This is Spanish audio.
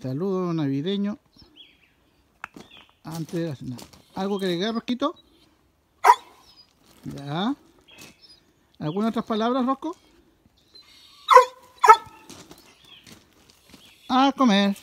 Saludo navideño. Antes de la cena. ¿Algo que agregar, Rosquito? Ya. ¿Algunas otras palabras, Rosco? A comer.